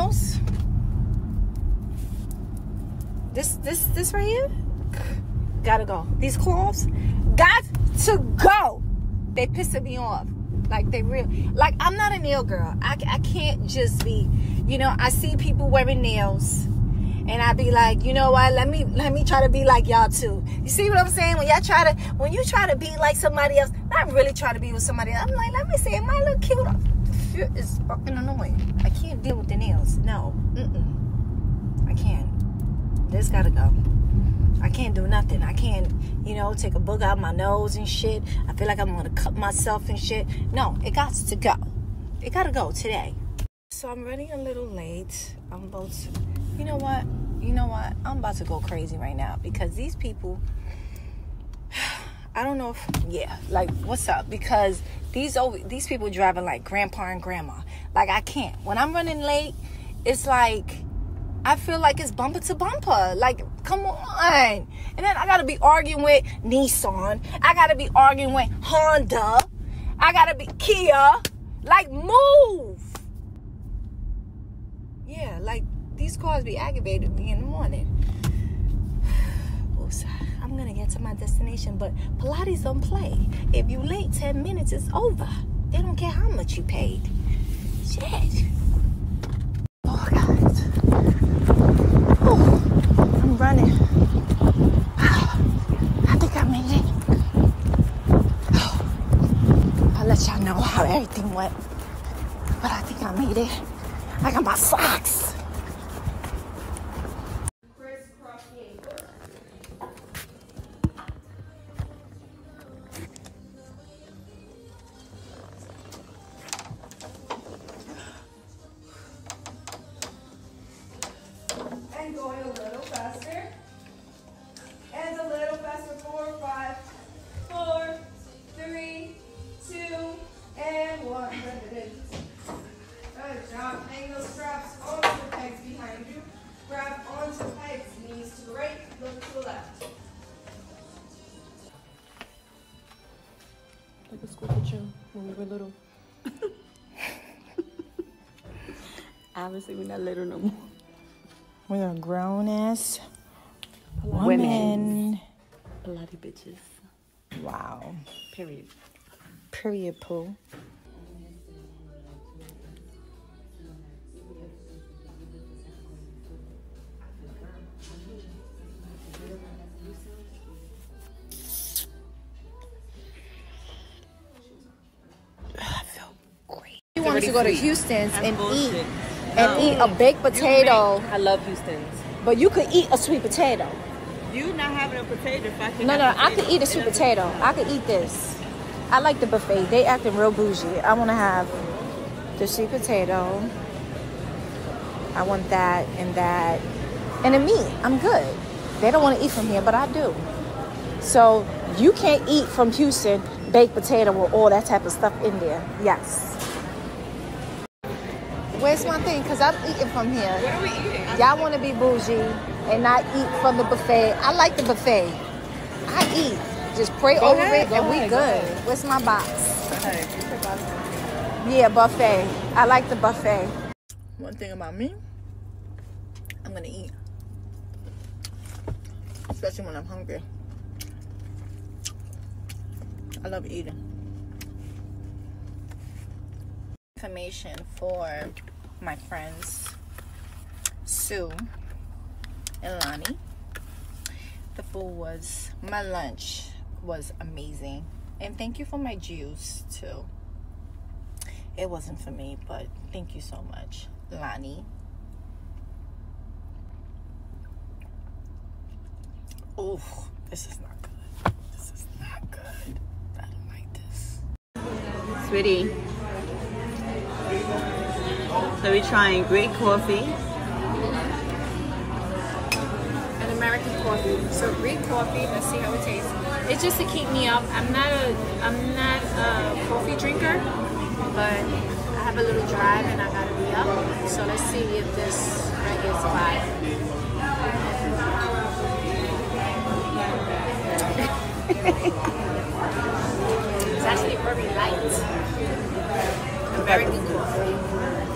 nails. This this this right here gotta go. These claws got to go. They pissing me off. Like they real. Like I'm not a nail girl. I, I can't just be. You know, I see people wearing nails, and I'd be like, you know what? Let me let me try to be like y'all too. You see what I'm saying? When y'all try to when you try to be like somebody else, not really trying to be with somebody else. I'm like, let me see. It might look cute. Shit is fucking annoying. I can't deal with the nails. No. Mm-mm. I can't. This gotta go. I can't do nothing. I can't, you know, take a book out my nose and shit. I feel like I'm gonna cut myself and shit. No, it got to go. It gotta go today. So I'm running a little late. I'm about to, you know what? You know what? I'm about to go crazy right now because these people, I don't know if, yeah, like what's up? Because these over, these people driving like grandpa and grandma. Like I can't. When I'm running late, it's like I feel like it's bumper to bumper. Like, come on. And then I gotta be arguing with Nissan. I gotta be arguing with Honda. I gotta be Kia. Like, move. Yeah, like these cars be aggravating me in the morning. I'm gonna get to my destination, but Pilates don't play. If you late 10 minutes, it's over. They don't care how much you paid. Shit. Oh, guys. Oh, I'm running. I think I made it. I'll let y'all know how everything went. But I think I made it. I got my socks. Job. Hang those straps onto the pegs behind you. Grab onto the pegs. Knees to the right, look to the left. Like a school picture when we were little. Obviously, we're not little no more. We are grown ass Women. women. Bloody bitches. Wow. Period. Period poo. To go to Houston's and eat and eat a baked potato, I love Houston's. but you could eat a sweet potato. You not having a potato if I can No, no, I could eat a sweet potato. I could eat this. I like the buffet. They acting real bougie. I want to have the sweet potato. I want that and that. And the meat. I'm good. They don't want to eat from here, but I do. So you can't eat from Houston baked potato with all that type of stuff in there. Yes. Where's my thing? Because I'm eating from here. What are we eating? Y'all want to be bougie and not eat from the buffet. I like the buffet. I eat. Just pray Go over ahead, it go and we ahead, go good. ahead. What's my box? Yeah, buffet. I like the buffet. One thing about me, I'm gonna eat. Especially when I'm hungry. I love eating. Information for my friends Sue and Lonnie. The food was my lunch was amazing. And thank you for my juice too. It wasn't for me, but thank you so much, Lonnie. Oh, this is not good. This is not good. I don't like this. Sweetie. So we're trying Greek coffee. an American coffee. So Greek coffee. Let's see how it tastes. It's just to keep me up. I'm not a I'm not a coffee drinker, but I have a little drive and I gotta be up. So let's see if this right here is fire. it's actually very coffee.